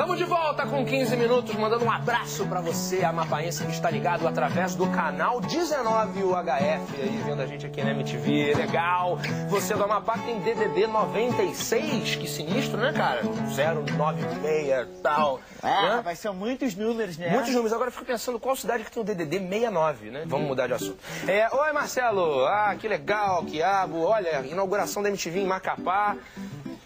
Estamos de volta com 15 minutos, mandando um abraço para você, amapaense que está ligado através do canal 19 UHF, aí vendo a gente aqui na MTV, legal. Você do Amapá tem DDD 96, que sinistro, né, cara? 096 e tal. É, né? vai ser muitos números, né? Muitos números. Agora eu fico pensando qual cidade que tem o DDD 69, né? Vamos mudar de assunto. É, Oi, Marcelo. Ah, que legal, que abo. Olha, inauguração da MTV em Macapá.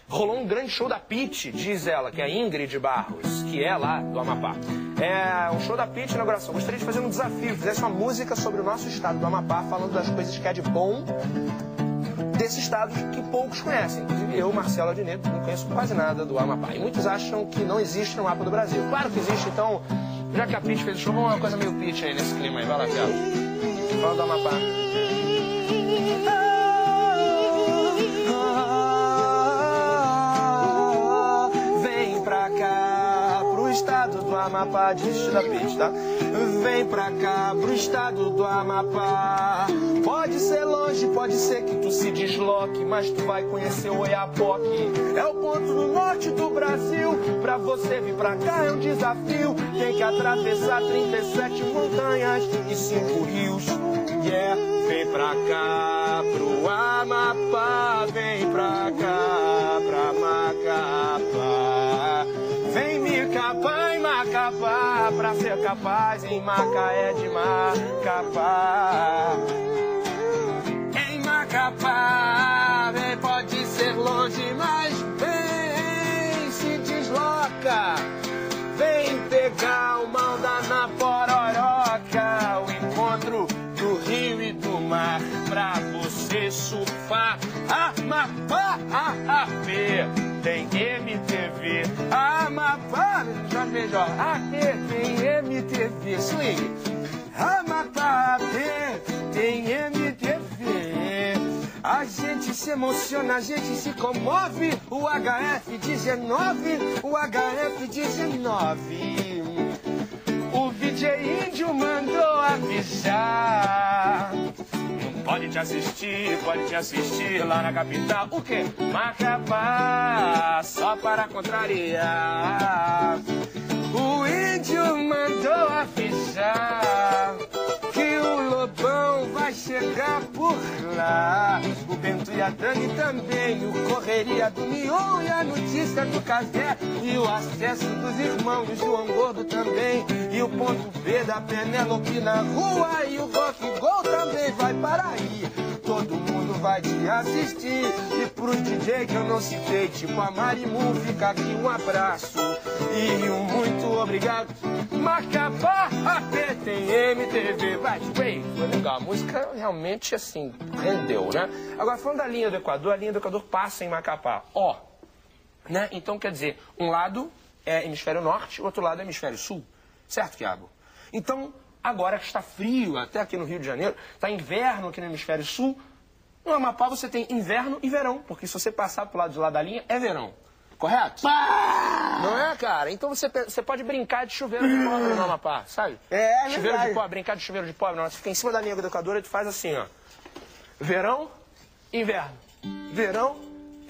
Rolou um grande show da Pete, diz ela, que é a Ingrid Barros, que é lá do Amapá. É um show da Pete, inauguração. Gostaria de fazer um desafio, fizesse uma música sobre o nosso estado do Amapá, falando das coisas que é de bom desse estado que poucos conhecem. Inclusive eu, Marcelo Adnet, não conheço quase nada do Amapá. E muitos acham que não existe no mapa do Brasil. Claro que existe, então, já que a Pete fez o show, vamos uma coisa meio Pete aí nesse clima aí. Vai lá. Fala do Amapá. Amapá, desiste da tá? Vem pra cá, pro estado do Amapá. Pode ser longe, pode ser que tu se desloque, mas tu vai conhecer o Oiapoque. É o ponto no norte do Brasil. Pra você vir pra cá é um desafio. Tem que atravessar 37 montanhas e 5 rios. Yeah, vem pra cá, pro Amapá. Macapá, pra ser capaz em Macaé de Macapá. Em Macapá, vem, pode ser longe, mas vem, se desloca. Vem pegar o mal da na pororoca, o encontro do rio e do mar pra você surfar. Amapá, AAP, tem MTV. Amapá, Jorge Benjor, AP, tem MTV. Swing. Amapá, AP, tem MTV. A gente se emociona, a gente se comove. O HF19, o HF19. O DJ Índio mandou avisar. Te assistir, pode te assistir lá na capital. O quê? Macapá, só para contrariar. O índio mandou vai chegar por lá. O Bento e a Dani também, o Correria do Mion e a notícia do café. E o acesso dos irmãos do João Gordo também. E o ponto B da Penélope na rua. E o Rock Go também vai para aí. Todo mundo vai te assistir. E pro DJ que eu não citei, tipo a Marimu, fica aqui um abraço. E um muito obrigado. Macapá, AP tem MTV. Vai, way. Foi legal. A música realmente, assim, rendeu, né? Agora, falando da linha do Equador, a linha do Equador passa em Macapá. Ó, né? Então, quer dizer, um lado é hemisfério norte, o outro lado é hemisfério sul. Certo, Tiago? Então, agora que está frio, até aqui no Rio de Janeiro, está inverno aqui no hemisfério sul, no Amapá você tem inverno e verão, porque se você passar pro lado de lá da linha, é verão. Correto? Não é, cara? Então você, você pode brincar de chuveiro de pobre no Amapá, sabe? É, é Chuveiro verdade. de pobre, brincar de chuveiro de pobre. Não, você fica em cima da linha do educador e tu faz assim, ó. Verão, inverno. Verão,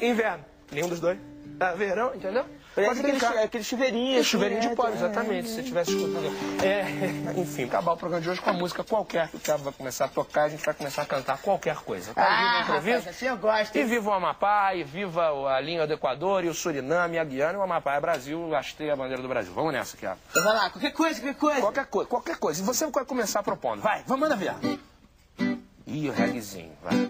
inverno. Nenhum dos dois. Ah, verão, entendeu? Parece aquele, chu- aquele chuveirinho. É chuveirinho de né? pobre, É. exatamente, se você estivesse escutando. É, enfim, acabar o programa de hoje com a música qualquer que o Thiago vai começar a tocar, a gente vai começar a cantar qualquer coisa. Tá? Viva Ah, rapaz, assim eu gosto. E viva o Amapá, e viva a linha do Equador, e o Suriname, e a Guiana, e o Amapá é Brasil, hastei a bandeira do Brasil. Vamos nessa, Thiago. Então vai lá, qualquer coisa, qualquer coisa. Qualquer coisa, qualquer coisa. E você vai começar propondo. Vai, vamos manda ver. Ih, o reggaezinho, vai.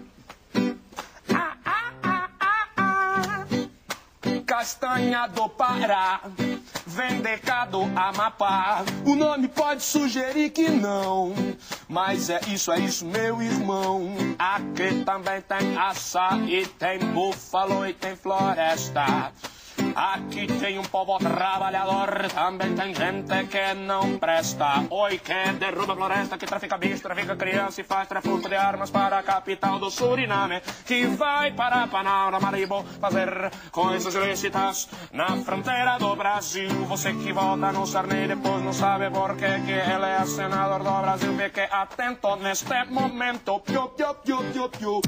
Castanha do Pará, vem de cá do Amapá. O nome pode sugerir que não, mas é isso, é isso, meu irmão. Aqui também tem açaí, tem búfalo e tem floresta. Aqui tem um povo trabalhador, também tem gente que não presta. Oi, que derruba a floresta, que trafica bicho, trafica criança e faz tráfico de armas para a capital do Suriname. Que vai para Paramaribo fazer coisas ilícitas na fronteira do Brasil. Você que vota no Sarney depois não sabe por que que ele é senador do Brasil. Fique atento neste momento. Piu, piu, piu, piu, piu.